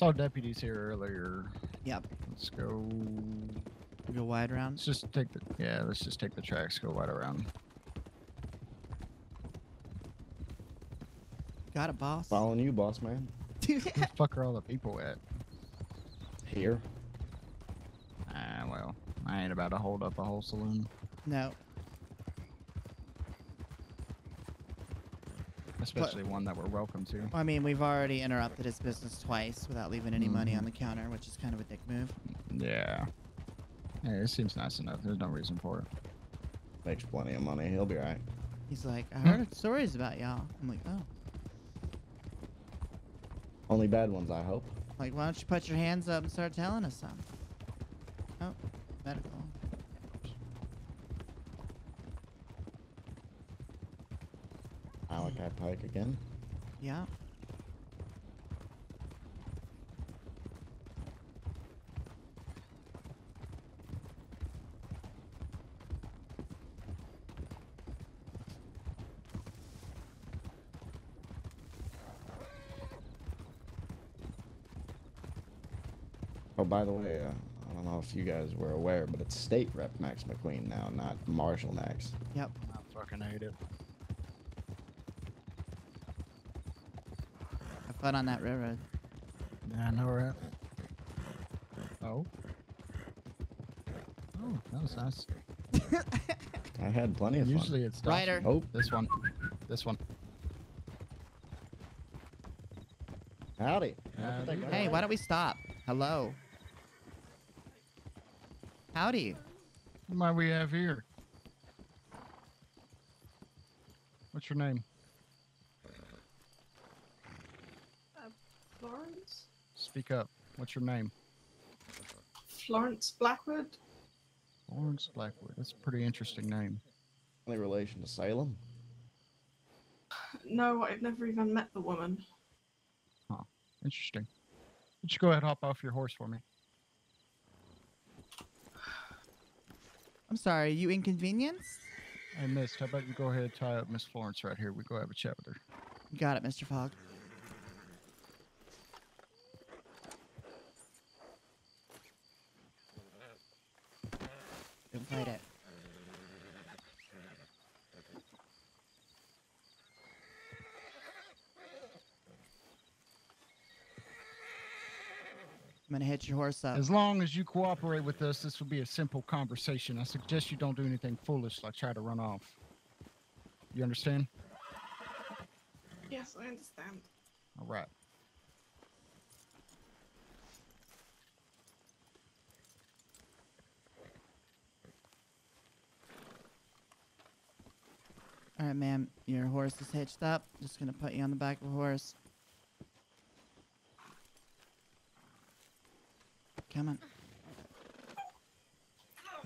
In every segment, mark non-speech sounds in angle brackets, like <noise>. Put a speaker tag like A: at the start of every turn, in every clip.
A: Saw deputies here earlier.
B: Yep.
A: Let's go.
B: Go wide around.
A: Let's just take the yeah. Let's just take the tracks. Go wide around.
B: Got it, boss.
C: Following you, boss man. <laughs>
A: Where the fuck are all the people at?
C: Here.
A: Ah, well, I ain't about to hold up a whole saloon,
B: no.
A: Especially one that we're welcome to.
B: I mean, we've already interrupted his business twice without leaving any money
A: Mhm.
B: on the counter, which is kind of a dick move.
A: Yeah. Yeah, it seems nice enough. There's no reason for it.
C: Makes plenty of money. He'll be right.
B: He's like, I
A: Hmm.
B: heard stories about y'all. I'm like, oh.
C: Only bad ones, I hope.
B: Like, why don't you put your hands up and start telling us some? Oh, medical.
C: Malachi Pike again.
B: Yeah.
C: Oh, by the way, uh, I don't know if you guys were aware, but it's State Rep Max McQueen now, not Marshall Max.
B: Yep.
A: I fucking hate it.
B: Have fun on that railroad.
A: Yeah, I know right. Oh. Oh, that was nice. <laughs>
C: I had plenty of fun.
A: Usually it's Dawson.
C: Oh,
A: This one. This one.
C: howdy.
A: Howdy.
B: Hey, why don't we stop? Hello. Howdy.
A: What might we have here? What's your name?
D: Florence?
A: Speak up. What's your name?
D: Florence Blackwood?
A: Florence Blackwood. That's a pretty interesting name.
C: Any relation to Salem?
D: No, I've never even met the woman. Huh.
A: Interesting. Why don't you go ahead and hop off your horse for me?
B: I'm sorry, you inconvenienced?
A: I missed. how about you go ahead and tie up Miss Florence right here? We go have a chat with her.
B: Got it, Mr. Fogg. Don't it. I'm gonna hit your horse up.
A: As long as you cooperate with us, this will be a simple conversation. I suggest you don't do anything foolish like try to run off. You understand?
D: Yes, I understand.
A: All right.
B: All right, ma'am. Your horse is hitched up. Just gonna put you on the back of a horse. Come on.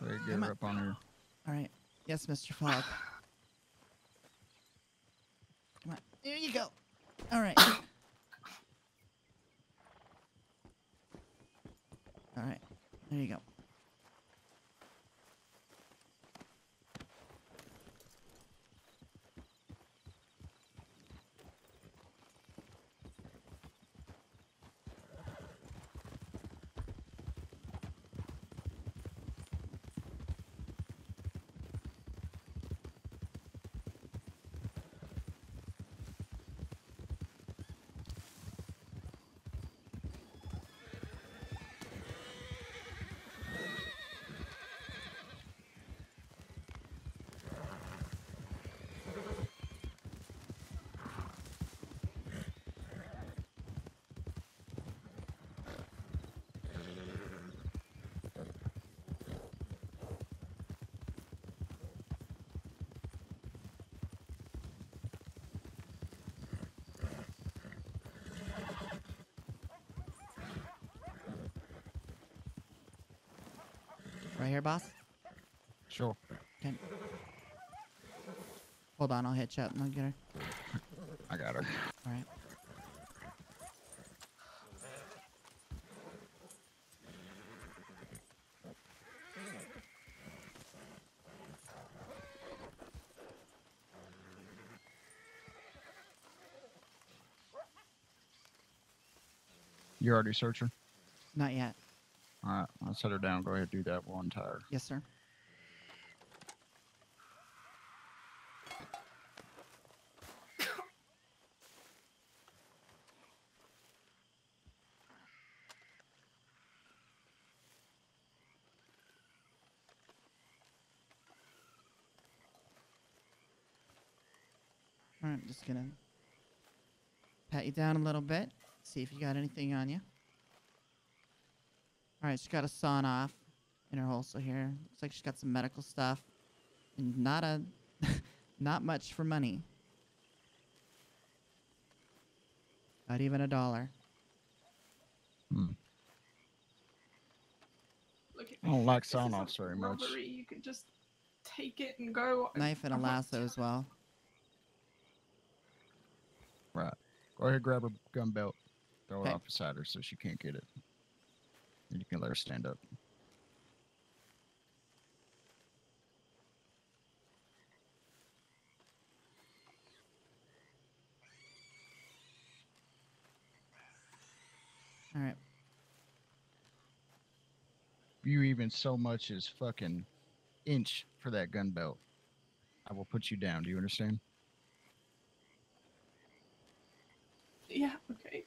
A: There, get
B: Come
A: her
B: on.
A: up on her.
B: All right. Yes, Mr. Fogg. Come on. There you go. All right. All right. There you go. Right here, boss.
A: Sure.
B: Okay. Hold on, I'll hitch up and I'll get her.
A: I got her.
B: All right.
A: You already searched her?
B: Not yet.
A: All right, I'll set her down. Go ahead, and do that one tire.
B: Yes, sir. All right, just gonna pat you down a little bit, see if you got anything on you. All right, she's got a sawn off in her holster here. Looks like she's got some medical stuff, and not a, <laughs> not much for money. Not even a dollar.
A: Hmm.
D: Look at
A: I don't like sawn
D: isn't
A: offs very much.
D: You could just take it and go.
B: Knife and a
D: I'm not
B: lasso as well.
A: Right. Go ahead, grab her gun belt. Throw it
B: Okay.
A: off beside her so she can't get it. And you can let her stand up.
B: All right.
A: If you even so much as fucking inch for that gun belt, I will put you down. Do you understand?
D: Yeah, okay.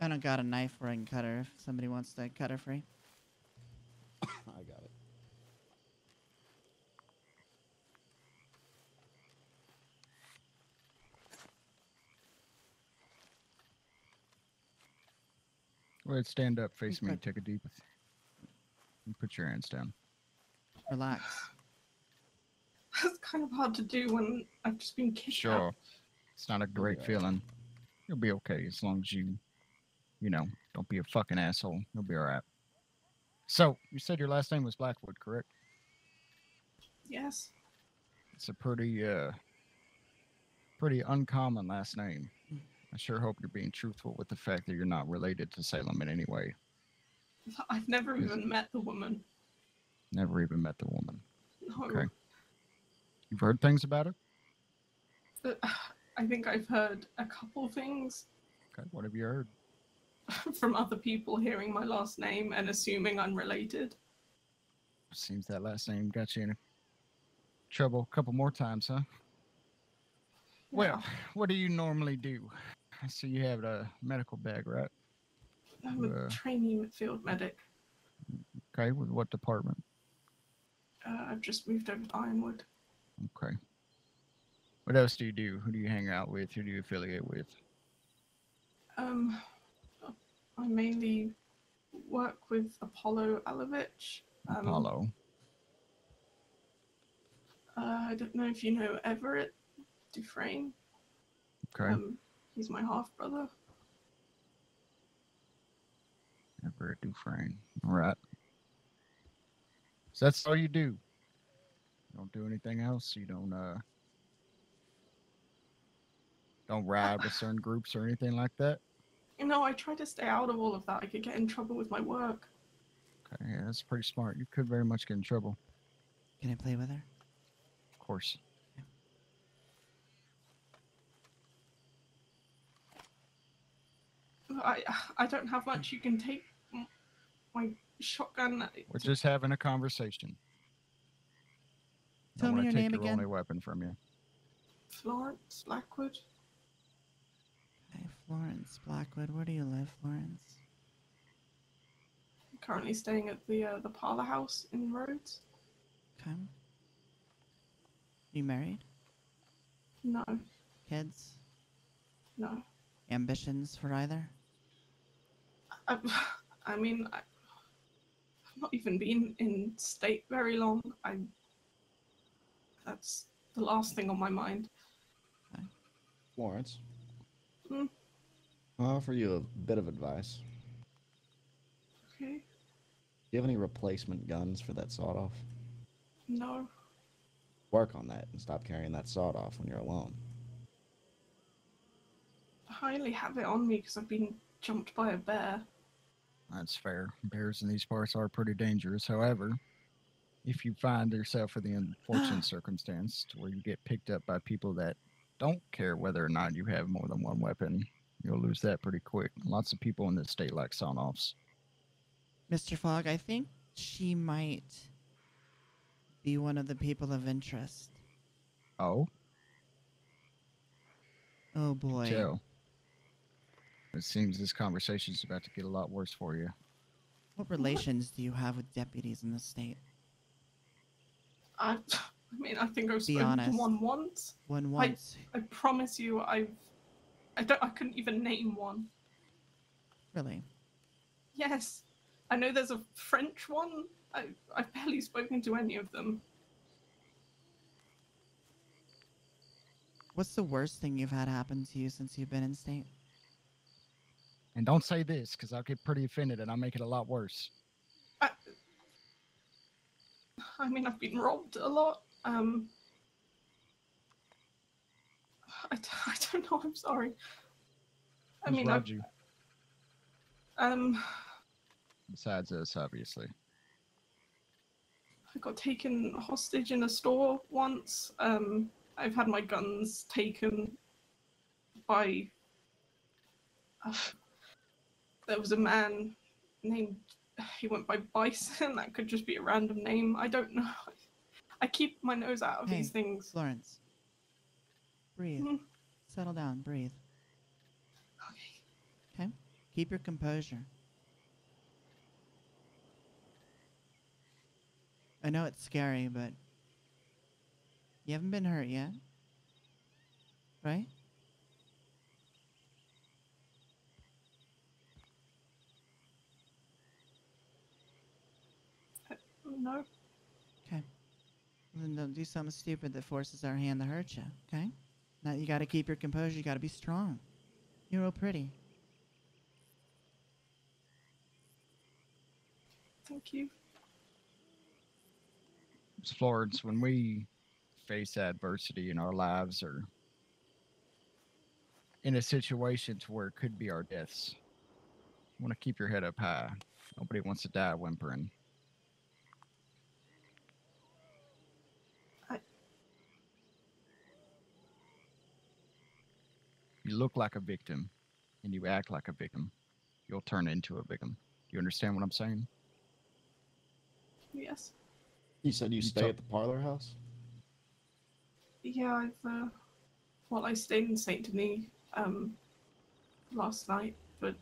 B: I don't got a knife where I can cut her if somebody wants to cut her free. <coughs>
C: I got it.
A: Go stand up, face me,
B: Okay.
A: take a deep. And put your hands down.
B: Relax. <sighs>
D: That's kind of hard to do when I've just been kidnapped.
A: Sure. It's not a great
C: alright.
A: feeling. You'll be okay as long as you, you know, don't be a fucking asshole. You'll be all right. So, you said your last name was Blackwood, correct?
D: Yes.
A: It's a pretty, uh, pretty uncommon last name. I sure hope you're being truthful with the fact that you're not related to Salem in any way. <laughs>
D: I've never even met the woman.
A: Never even met the woman.
D: No.
A: Okay. You've heard things about her?
D: But <sighs> I think I've heard a couple things
A: Okay, what have you heard? <laughs>
D: from other people hearing my last name and assuming I'm related.
A: Seems that last name got you in trouble a couple more times, huh? Well, what do you normally do? I see you have a medical bag, right?
D: I'm a
A: uh,
D: trainee field medic.
A: Okay, with what department?
D: Uh, I've just moved over to Ironwood.
A: Okay. What else do you do? Who do you hang out with? Who do you affiliate with?
D: Um, I mainly work with Apollo Alovich. Um,
A: Apollo.
D: Uh, I don't know if you know Everett Dufresne.
A: Okay.
D: Um, he's my half brother.
A: Everett Dufresne. All right. So that's all you do. You don't do anything else. You don't uh don't ride with certain groups or anything like that.
D: You know, I try to stay out of all of that. I could get in trouble with my work.
A: Okay, yeah, that's pretty smart. You could very much get in trouble.
B: Can I play with her?
A: Of course.
D: I I don't have much. You can take my shotgun.
A: We're just having a conversation.
B: Tell me
A: wanna
B: your
A: take
B: name
A: your
B: again.
A: only weapon from you.
D: Florence Blackwood.
B: Hey, Florence Blackwood. Where do you live, Florence?
D: I'm currently staying at the uh, the Parlor House in Rhodes.
B: Okay. You married?
D: No,
B: Kids?
D: no.
B: Ambitions for either?
D: I, I mean, I, I've not even been in state very long. I. That's the last thing on my mind.
C: Florence.
D: Hmm?
C: I'll offer you a bit of advice.
D: Okay.
C: Do you have any replacement guns for that sawed off?
D: No.
C: Work on that and stop carrying that sawed off when you're alone.
D: I hardly have it on me because I've been jumped by a bear.
A: That's fair. Bears in these parts are pretty dangerous. However, if you find yourself in the unfortunate <gasps> circumstance to where you get picked up by people that don't care whether or not you have more than one weapon, you'll lose that pretty quick. Lots of people in this state like sawn offs.
B: Mr. Fogg, I think she might be one of the people of interest.
A: Oh,
B: Oh boy.
A: Joe. It seems this conversation's about to get a lot worse for you.
B: What relations do you have with deputies in the state?
D: I, I mean, I think I've
B: Be
D: spoken
B: honest.
D: to one once.
B: One once.
D: I, I promise you, I've. I don't. I couldn't even name one.
B: Really?
D: Yes, I know there's a French one. I I've barely spoken to any of them.
B: What's the worst thing you've had happen to you since you've been in state?
A: And don't say this, because I'll get pretty offended and I'll make it a lot worse.
D: I, I mean, I've been robbed a lot. Um, I, d- <laughs> I don't know. I'm sorry. I
A: Who's
D: mean, I've,
A: robbed you?
D: um,
A: Besides us, obviously.
D: I got taken hostage in a store once. Um, I've had my guns taken by. Uh, there was a man named. He went by Bison. <laughs> That could just be a random name. I don't know. <laughs> I keep my nose out of
B: Hey.
D: these things.
B: Florence. Breathe.
D: Mhm.
B: Settle down. Breathe.
D: Okay.
B: Okay? Keep your composure. I know it's scary, but you haven't been hurt yet. Right?
D: No.
B: Okay. Well, then don't do something stupid that forces our hand to hurt you, okay? Now you gotta keep your composure, you gotta be strong. You're real pretty.
D: Thank you.
A: Miss Florence, when we face adversity in our lives or in a situation to where it could be our deaths, you want to keep your head up high. Nobody wants to die whimpering.
D: I-
A: You look like a victim and you act like a victim. You'll turn into a victim. You understand what I'm saying?
D: Yes.
C: You said you
A: You
C: stay
A: talk-
C: at the parlor house?
D: Yeah, I've. Uh, well, I stayed in Saint Denis um, last night, but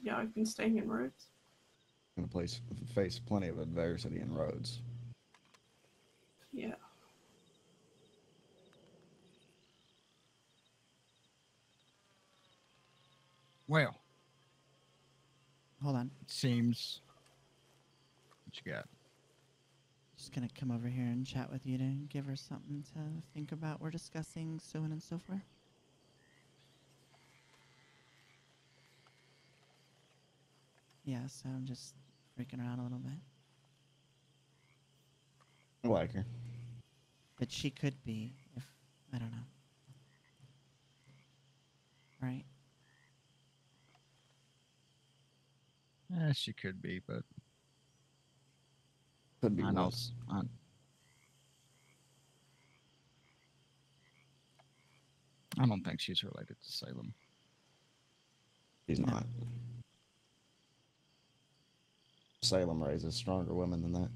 D: yeah, I've been staying in Rhodes.
C: Gonna place, face plenty of adversity in Rhodes.
D: Yeah.
A: Well,
B: Hold on.
A: it seems. What you got?
B: Just gonna come over here and chat with you to give her something to think about. We're discussing so on and so forth. Yeah, so I'm just freaking around a little bit.
C: I like her.
B: But she could be if I don't know. Right?
A: Eh, she could be, but
C: Could be
A: I know.
C: worse.
A: s- I, I don't think she's related to Salem.
C: She's
B: No.
C: not. Salem raises stronger women than that.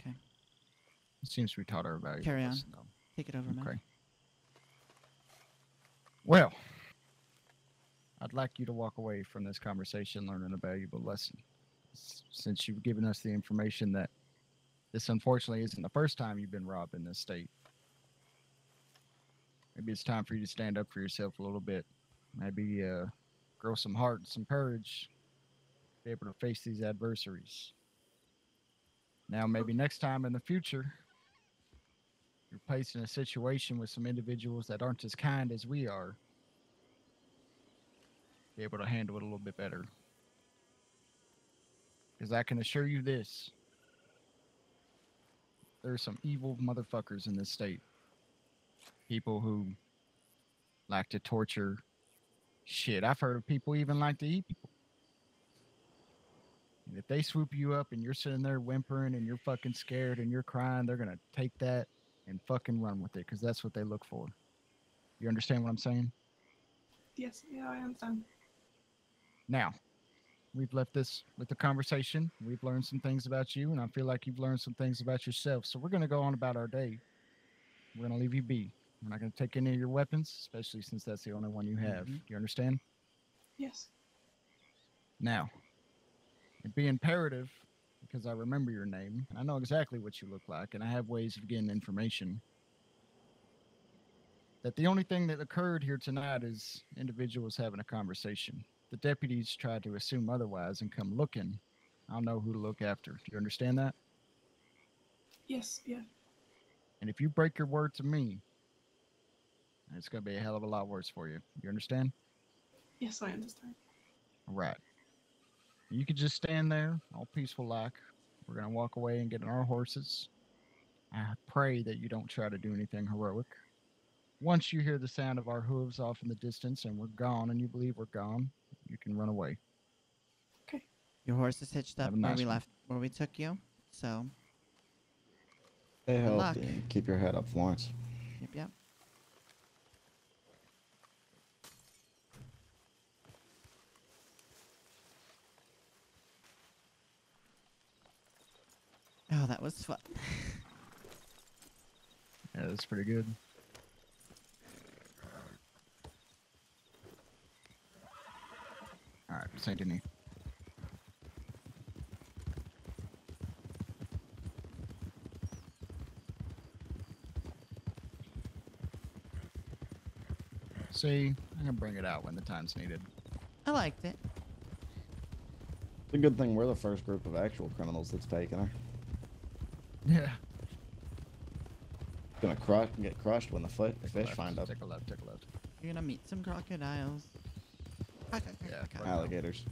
C: Okay.
A: It seems we taught her a
B: Carry on.
A: though.
B: Take it over, man.
A: Okay. Well, I'd like you to walk away from this conversation learning a valuable lesson. Since you've given us the information that this unfortunately isn't the first time you've been robbed in this state. Maybe it's time for you to stand up for yourself a little bit. Maybe uh, grow some heart and some courage. Be able to face these adversaries. Now, maybe next time in the future, you're placed in a situation with some individuals that aren't as kind as we are, be able to handle it a little bit better. Because I can assure you this there are some evil motherfuckers in this state. People who like to torture. Shit, I've heard of people even like to eat people. And if they swoop you up and you're sitting there whimpering and you're fucking scared and you're crying, they're gonna take that and fucking run with it because that's what they look for. You understand what I'm saying?
D: Yes, yeah, I understand.
A: Now, we've left this with the conversation. We've learned some things about you, and I feel like you've learned some things about yourself. So we're going to go on about our day. We're going to leave you be. We're not going to take any of your weapons, especially since that's the only one you have.
B: Mhm.
A: You understand?
D: Yes.
A: Now, it'd be imperative because I remember your name and I know exactly what you look like, and I have ways of getting information. That the only thing that occurred here tonight is individuals having a conversation. The deputies tried to assume otherwise and come looking. I'll know who to look after. Do you understand that?
D: Yes, yeah.
A: And if you break your word to me, it's going to be a hell of a lot worse for you. You understand?
D: Yes, I understand.
A: Right. You could just stand there, all peaceful like. We're gonna walk away and get on our horses. I pray that you don't try to do anything heroic. Once you hear the sound of our hooves off in the distance and we're gone and you believe we're gone, you can run away. Okay.
B: Your horse is hitched up
A: Have a
B: where we
A: one.
B: left, where we took you. So,
C: Stay
B: luck.
C: healthy. Keep your head up, Florence.
B: yep, yep. Oh, that was fun. <laughs>
A: Yeah, that's pretty good. All right, Saint Denis. See, I'm gonna bring it out when the time's needed.
B: I liked it.
C: It's a good thing we're the first group of actual criminals that's taken her.
A: Yeah.
C: Gonna crush, get crushed when the foot, the fish
A: Left,
C: find up
A: Take a left, take a left.
B: You're gonna meet some crocodiles.
A: Yeah,
B: Okay.
A: right.
C: alligators.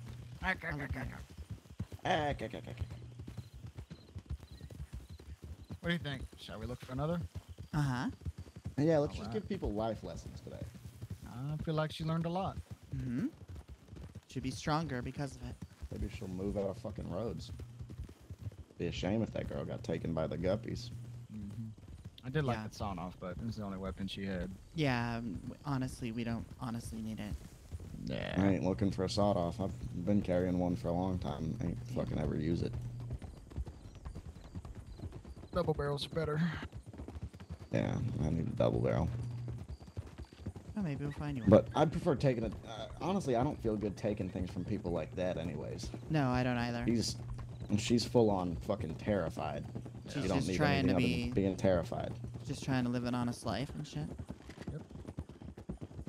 C: Ah,
A: What do you think? Shall we look for another?
B: Uh huh.
C: Yeah, let's just
A: Alright.
C: give people life lessons today.
A: I feel like she learned a lot.
B: Mm-hmm. Should be stronger because of it.
C: Maybe she'll move out of fucking Rhodes. Be a shame if that girl got taken by the guppies.
A: hmm I did like
B: Yeah.
A: that sawn off, but it was the only weapon she had.
B: Yeah. um, Honestly, we don't honestly need it.
A: Yeah.
C: I ain't looking for a sawed off. I've been carrying one for a long time. I Ain't fucking ever use it.
A: Double barrels better.
C: Yeah, I need a double barrel.
B: Oh, maybe we'll find you one.
C: But I prefer taking it. Uh, honestly, I don't feel good taking things from people like that, anyways.
B: no, I don't either.
C: He's and she's full on fucking terrified.
B: She's
C: you don't
B: just
C: need
B: trying
C: anything
B: to
C: other
B: be-
C: than being terrified.
B: Just trying to live an honest life and shit.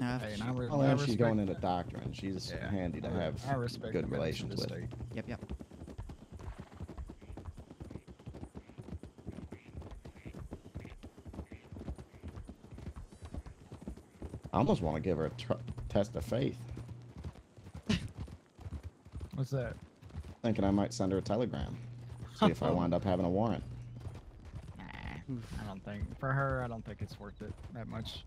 A: Yep.
B: Now, if
A: Hey, and I, re-
C: Oh,
A: I
C: and she's
A: respect
C: going into
A: that.
C: doctrine. She's
A: Yeah.
C: handy to have
A: I respect
C: good
A: the members of
C: relations
A: the
C: with.
A: state.
B: yep, yep.
C: I almost want to give her a tr- test of faith, <laughs>
A: What's that?
C: thinking I might send her a telegram, see if I <laughs> wind up having a warrant.
A: Nah,
B: Oof.
A: I don't think for her. I don't think it's worth it that much.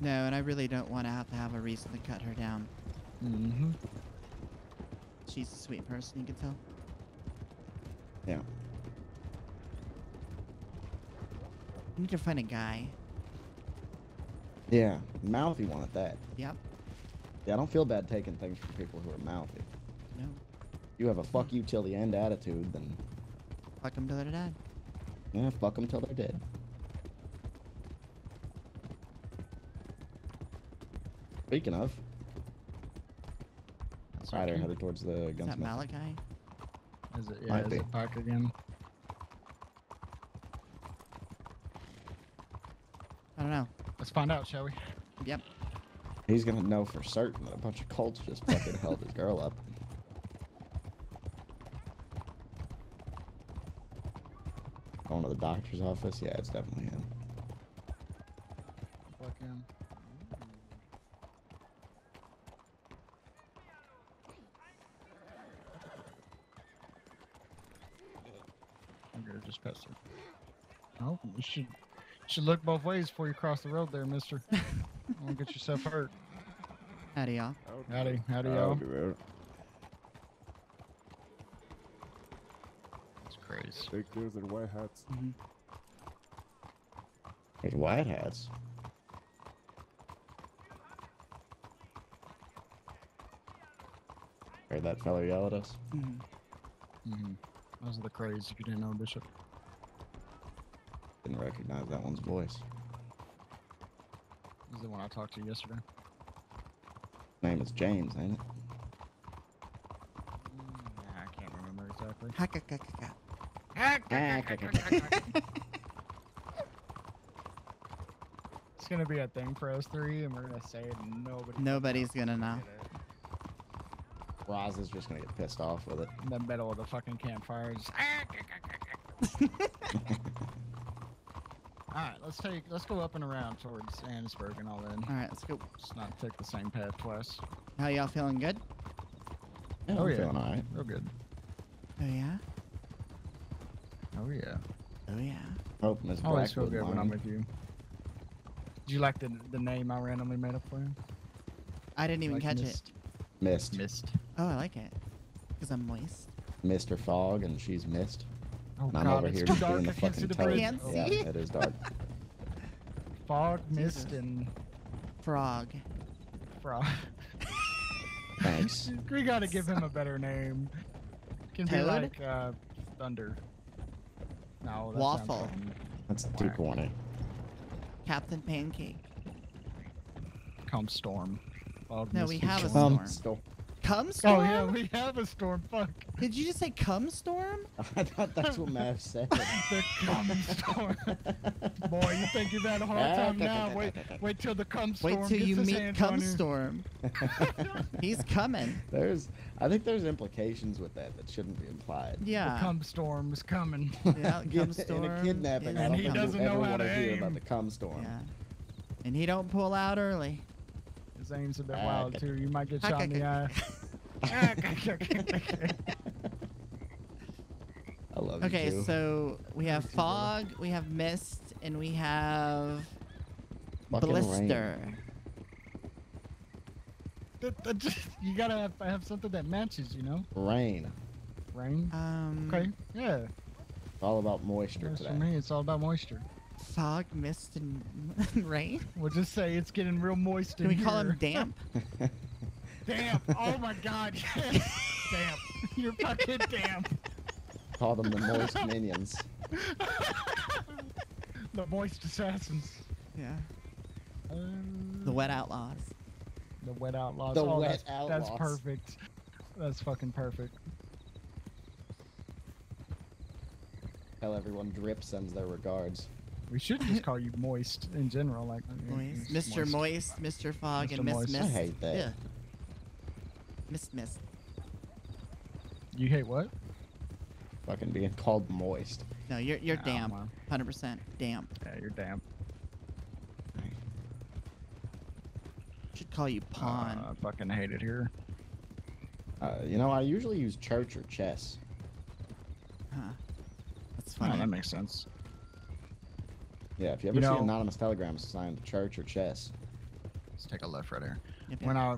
B: No, and I really don't want to have to have a reason to cut her down.
A: Mm-hmm.
B: She's a sweet person, you can tell.
C: Yeah.
B: We need to find a guy.
C: Yeah, mouthy one at that.
B: Yep.
C: Yeah, I don't feel bad taking things from people who are mouthy.
B: No.
C: You have a fuck you till the end attitude, then
B: Fuck them till they're dead.
C: yeah, fuck them till they're dead. Speaking of,
A: That's
C: Ryder
A: okay.
C: headed towards the
B: Is that
C: gunsmith.
B: Malachi?
A: Is it? Yeah,
C: Might
A: is
C: be.
A: it Pike again?
B: I don't know.
A: Let's find out, shall we?
B: Yep.
C: He's gonna know for certain that a bunch of Colts just fucking <laughs> held his girl up. Going to the doctor's office? Yeah, it's definitely him.
A: Fucking. I'm gonna just pass it. Oh, you should should look both ways before you cross the road, there, Mister. <laughs> Don't get yourself hurt.
B: Howdy, y'all.
A: Howdy, howdy, y'all.
C: dude.
A: It's crazy.
E: Big dudes in white hats.
B: Mhm.
C: There's white hats. Heard that fellow yell at us?
B: Mhm.
A: Mm-hmm. Those are the craze if you didn't know, Bishop.
C: Didn't recognize that one's voice.
A: This is the one I talked to yesterday.
C: Name is James, ain't it?
A: Yeah, I can't remember exactly. It's gonna be a thing for us three, and we're gonna say it, and nobody.
B: Nobody's gonna know.
C: Roz is just gonna get pissed off with it.
A: In the middle of the fucking campfire. Ah, <laughs> <laughs> Just... All right, let's take. Let's go up and around towards Annesburg and all that.
B: All right, let's go.
A: Just not take the same path twice.
B: How y'all feeling? Good?
C: Yeah,
A: Oh,
C: I'm
A: yeah.
C: feeling alright.
A: Real good.
B: Oh yeah.
A: Oh yeah.
B: Oh yeah.
C: Hope Miss
A: I always feel
C: Blackwood
A: good when I'm with you. Did you like the the name I randomly made up for you?
B: I didn't even
A: Like
B: catch it.
A: Mist?
C: Mist.
A: Mist.
B: Oh, I like it. Cause I'm moist.
C: Mr. Fog, and she's Mist.
A: Oh
C: And I'm
A: god,
C: over
A: it's
C: here just
A: dark.
C: doing the
A: I can't see
C: fucking
A: the
C: tele-
B: Can't
C: Yeah,
B: see?
C: it is dark. <laughs>
A: Fog, mist, and
B: Frog.
A: frog. <laughs>
C: Thanks. <laughs>
A: we gotta give him a better name. Can be like uh, thunder. No, that
B: Waffle.
A: fucking
C: That's too
A: Whack.
C: corny.
B: Captain Pancake.
A: Come storm. Fog,
B: No,
A: mist,
B: we
A: and
B: have a
A: storm.
B: storm.
C: Still.
B: Cum
A: Oh
B: storm?
A: yeah, we have a storm. Fuck.
B: Did you just say cum storm? <laughs>
C: I thought that's what Mav said. <laughs>
A: The cum storm. Boy, you think you've had a hard time <laughs> now? Wait, wait till the cum storm
B: Wait till
A: gets
B: you
A: his
B: meet
A: hands
B: cum
A: on
B: storm. He's coming.
C: there's, I think there's implications with that that shouldn't be implied.
A: The
B: Yeah.
A: cum storm is coming.
B: Yeah,
C: Kid-
B: cum storm.
C: In a kidnapping,
B: is
C: I
A: And
C: don't
A: he
C: think you
A: doesn't
C: ever
A: know how
C: want
A: to
C: to hear
A: aim.
C: about the cum storm.
B: Yeah. And he don't pull out early.
A: His aim's a bit
C: Ah,
A: wild
C: okay.
A: too. You might get shot in the eye.
C: I love
B: Okay,
C: you too.
B: so we have
A: Me too, brother.
B: fog, we have mist, and we have
C: Fucking
B: blister.
A: That- that <laughs> you gotta have, have something that matches, you know.
C: Rain.
A: Rain.
B: Um,
A: Okay. Yeah.
C: It's all about moisture
A: That's for
C: today.
A: me. It's all about moisture.
B: Fog, mist, and <laughs> rain.
A: We'll just say it's getting real moist in here.
B: Can we
A: in
B: call him
A: here.
B: damp? <laughs>
A: Damp. Oh my god. Yes. <laughs> damp. You're fucking damp.
C: Call them the moist minions. <laughs>
A: the moist assassins.
B: yeah.
A: Um,
B: The wet outlaws.
A: The wet outlaws.
C: The
A: oh,
C: wet
A: that's, That's perfect. That's fucking perfect.
C: Tell everyone Drip sends their regards.
A: We should just call you <laughs> moist in general, like
B: Moist. Mr. Moist, Mr. Fog,
A: Mr.
B: and Miss
A: Moist.
B: Mist.
C: I hate that.
B: Yeah. Miss Mist.
A: You hate what?
C: Fucking being called moist.
B: No, you're you're
A: Nah,
B: damp. Hundred percent damp.
A: Yeah, you're damp.
B: Should call you pawn.
A: Uh, I fucking hate it here.
C: Uh, you know, I usually use church or chess.
B: huh. That's
A: Oh,
B: funny.
A: that makes sense.
C: Yeah, if you ever
A: You
C: see
A: know-
C: anonymous telegrams assigned to church or chess,
A: Let's take a left right here.
B: Yep,
A: When. I,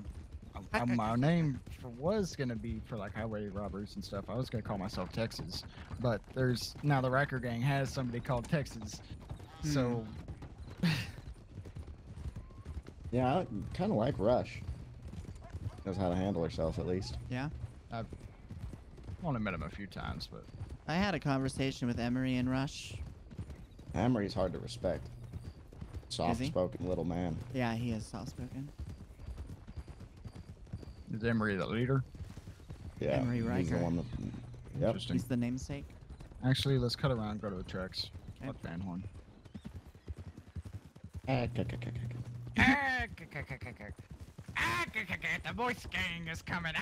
A: I, my name for, was gonna be for like highway robbers and stuff. I was gonna call myself Texas, but there's now the Racker Gang has somebody called Texas, so hmm. <laughs>
C: yeah, I kind of like Rush. Knows how to handle herself at least.
B: yeah.
A: I've only met him a few times, but
B: I had a conversation with Emery and Rush.
C: Amory's hard to respect. Soft-spoken little man.
B: Yeah, he is soft spoken.
A: is Emery the leader?
C: Yeah,
B: Emery
C: he's the one that. Yep.
A: Interesting.
B: He's the namesake.
A: Actually, let's cut around, go to the tracks.
B: Okay.
A: Let Van Horn.
C: Ah,
A: the voice gang is coming.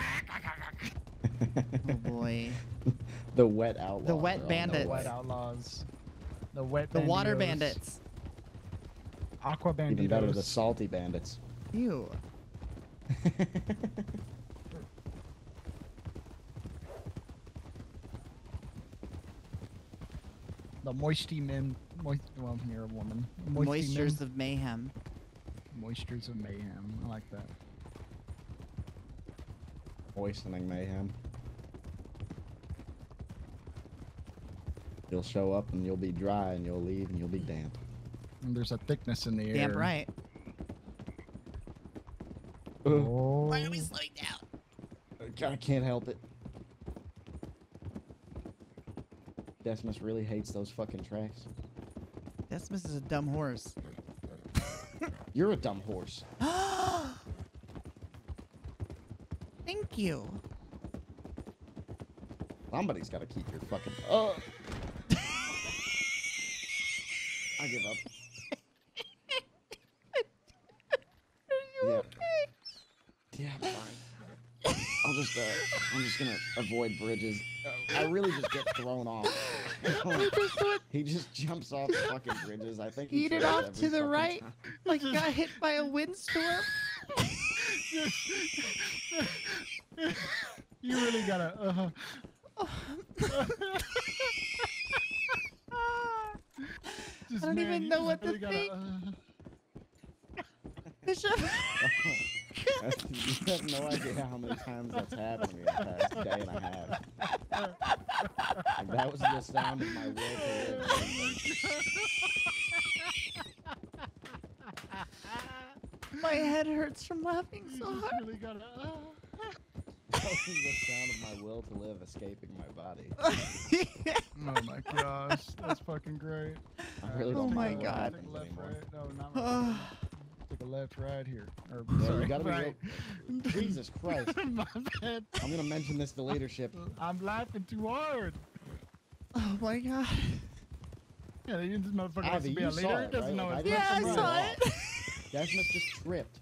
B: Oh boy.
C: the wet outlaws.
B: The wet
C: are
B: bandits.
A: The wet outlaws. The wet.
B: The water
A: banditos.
B: bandits.
A: Aqua banditos.
C: Even better, the salty bandits.
B: Ew. <laughs>
A: The moisty men. Moist. Well, you're a woman. Moisty
B: Moistures
A: men.
B: of mayhem.
A: Moistures of mayhem. I like that.
C: poisoning mayhem. You'll show up and you'll be dry, and you'll leave and you'll be damp.
A: And there's a thickness in the air.
B: Damn right.
A: Oh.
B: Why are we slowing down?
C: I can't help it. Decimus really hates those fucking tracks.
B: Decimus is a dumb horse. <laughs>
C: You're a dumb horse. <gasps>
B: Thank you.
C: Somebody's got to keep your fucking. Oh. <laughs> I give up. Yeah. Yeah, fine. I'll just, uh, I'm just gonna avoid bridges. I really just get thrown off. <laughs> he just jumps off the fucking bridges. I think he
B: Eat it off to the right.
C: time.
B: Like got hit by a windstorm. <laughs>
A: you really gotta. Uh -huh.
B: I don't even know what to think.
A: uh,
B: Bishop. <laughs> <laughs>
C: you have no idea how many times that's happened to me in the past day and a half. Like, that was the sound of my will to live.
B: My head hurts from laughing so
A: just
B: hard.
A: really gotta. Uh,
C: That was the sound of my will to live escaping my body. <laughs>
A: oh my gosh, that's fucking great.
C: I really
B: Oh
C: don't
B: my God.
A: Left, right. No, not right. Take a left, right here. Or, <laughs> sorry,
C: you gotta be
A: right.
C: real. Jesus <laughs> Christ. <laughs>
A: my bad.
C: I'm gonna mention this to leadership.
A: I'm laughing too hard.
B: oh my god.
A: Yeah, this motherfucker wants
C: Ivy,
A: to be a leader.
C: it,
A: He doesn't
C: right?
A: know
C: Like,
A: his
B: Yeah, I
A: left and
C: Right.
B: saw it.
C: Decimus just tripped.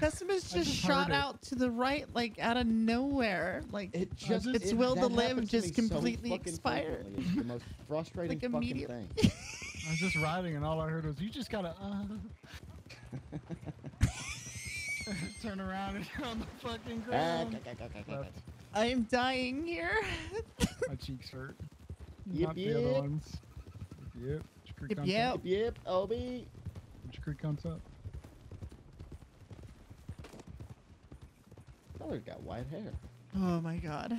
B: Decimus just
A: just
B: shot out to the right, like out of nowhere. Like
C: It just
A: just-
B: Its
C: it-
B: will to live
C: happens to
B: just
C: so
B: completely expired.
C: frequently. It's the most frustrating
B: Like,
C: fucking
B: immediately.
C: thing.
A: I was just riding, and all I heard was, "You just gotta uh." <laughs> Turn around and get on the fucking
C: Ah,
A: ground.
C: ca- ca- ca- ca- ca-
B: I am dying here. <laughs>
A: My cheeks hurt.
C: Yep,
A: Not the other ones. Yep. Put your creek
B: Yep, yep.
C: Yep, yep, Obi.
A: Put your creek on top.
C: Feller's got white hair.
B: Oh my god.